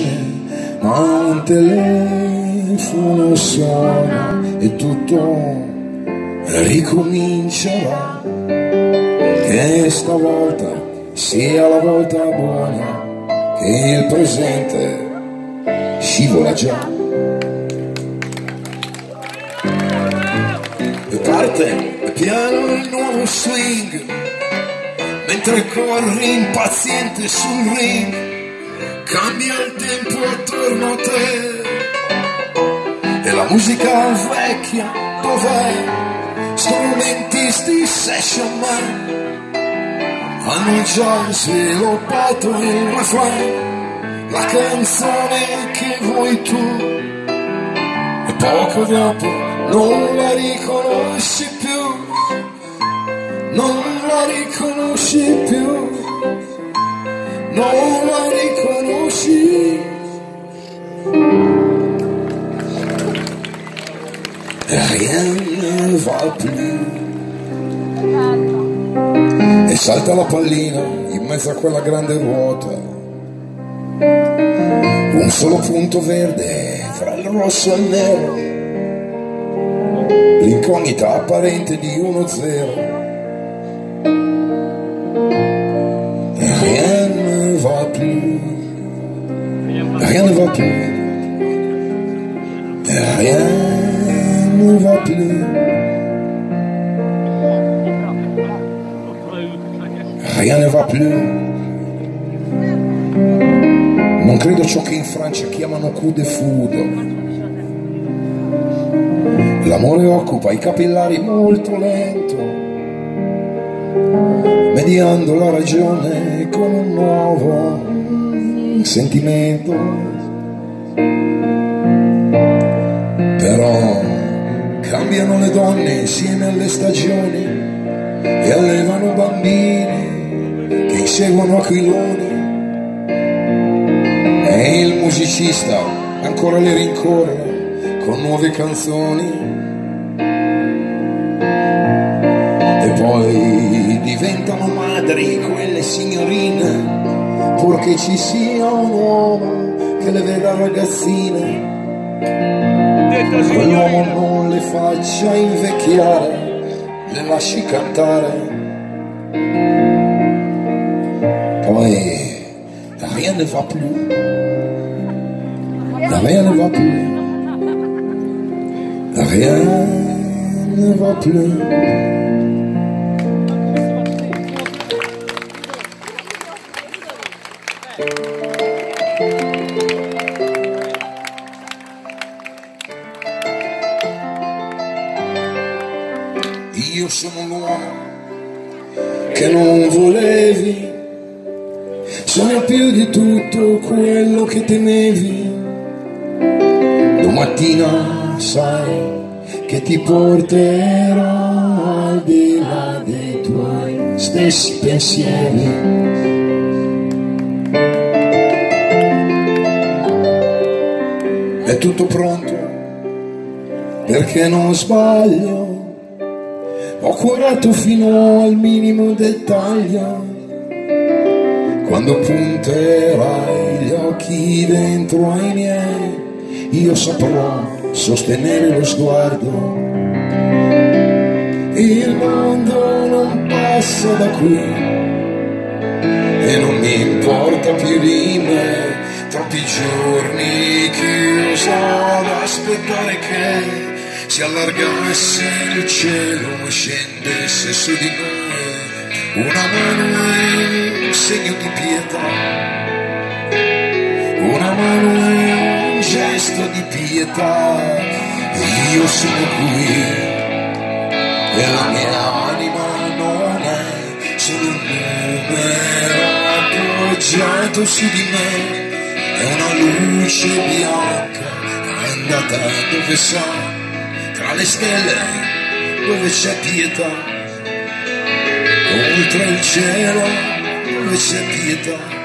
luce, ma un telefono suona e tutto ricomincerà. Che stavolta sia la volta buona, che il presente scivola già. E parte piano il nuovo swing, mentre corri impaziente sul ring, cambia il tempo attorno a te. E la musica vecchia dov'è? Strumentisti session man hanno già sviluppato il refrain, la canzone che vuoi tu. E poco dopo non la riconosci più, non la riconosci più, non la riconosci. Rien ne va più. E salta la pallina in mezzo a quella grande ruota. Un solo punto verde fra il rosso e il nero. L'incognita apparente di 1-0. Più. Rien ne va più. Rien ne va più. Non credo ciò che in Francia chiamano coup de foudre. L'amore occupa i capillari molto lento, mediando la ragione con un nuovo sentimento. Però cambiano le donne insieme alle stagioni e allevano bambini che inseguono aquiloni. E il musicista ancora le rincorre con nuove canzoni. E poi diventano madri quelle signorine purché ci sia un uomo che le veda ragazzine quell'uomo non le faccia invecchiare le lasci cantare. Poi rien ne va più. Rien ne va più. Rien ne va più io sono l'uomo che non volevi sono più di tutto quello che temevi. Domattina sai che ti porterò al di là dei tuoi stessi pensieri. È tutto pronto perché non sbaglio ho curato fino al minimo dettaglio. Quando punterai gli occhi dentro ai miei io saprò sostenere lo sguardo. Il mondo non passa da qui e non mi importa più di me. Troppi giorni chiuso ad aspettare che si allargasse il cielo e scendesse su di noi una mano è un segno di pietà. Una mano è un gesto di pietà. Io sono qui e la mia anima non è solo un numero appoggiato su di me. È una luce bianca andata dove sa le stelle dove c'è pietà, oltre il cielo dove c'è pietà.